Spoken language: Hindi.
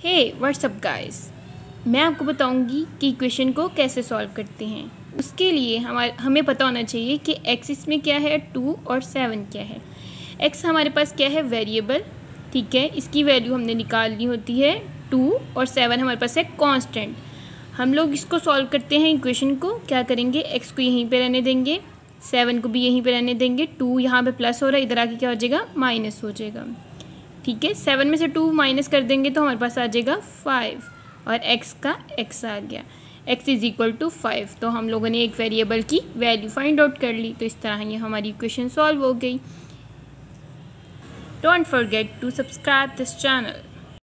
हे व्हाट्सअप गाइस मैं आपको बताऊँगी कि इक्वेशन को कैसे सॉल्व करते हैं। उसके लिए हमारे, हमें पता होना चाहिए कि एक्स इसमें क्या है टू और सेवन क्या है। एक्स हमारे पास क्या है वेरिएबल ठीक है? इसकी वैल्यू हमने निकालनी होती है टू और सेवन हमारे पास है कांस्टेंट हम लोग इसको सॉल्व करते हैं इक्वेशन को, क्या करेंगे? एक्स को यहीं पे रहने देंगे सेवन को भी यहीं पे रहने देंगे टू यहाँ पे प्लस हो रहा है, इधर आके क्या हो जाएगा? माइनस हो जाएगा। ठीक है? सेवन में से टू माइनस कर देंगे तो हमारे पास आ जाएगा फाइव और एक्स का एक्स आ गया। X is equal to five तो हम लोगों ने एक वेरिएबल की वैल्यू फाइंड आउट कर ली। तो इस तरह ये हमारी इक्वेशन सॉल्व हो गई। Don't forget to subscribe this channel